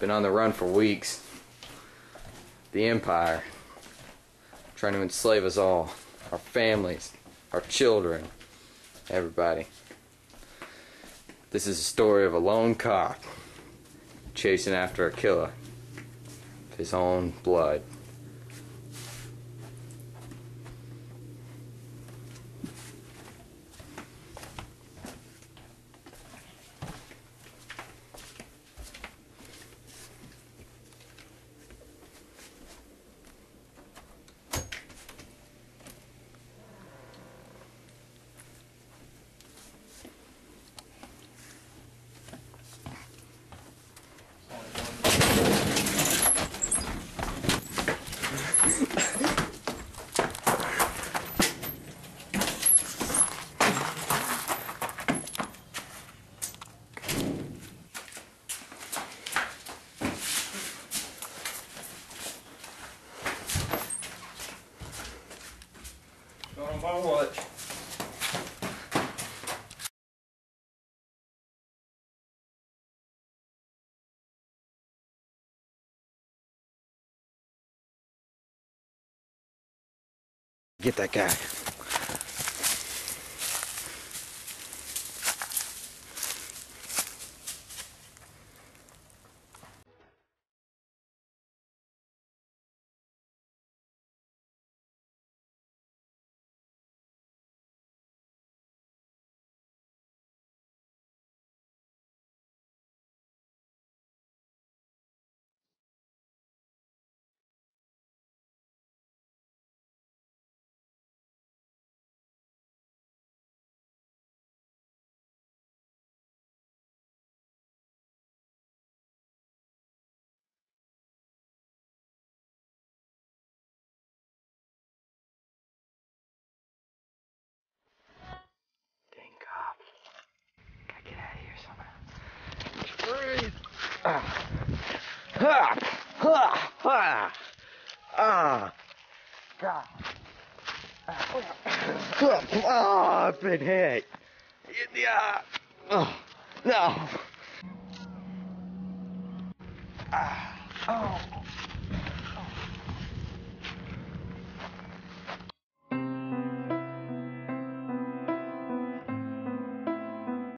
Been on the run for weeks. The Empire. Trying to enslave us all. Our families. Our children. Everybody. This is a story of a lone cop chasing after a killer. His own blood. Going on my watch. Get that guy. Ha. Ha. Ha. Ah. God. Oh, I've been hit. In Yeah. Oh, no. Ah. Oh.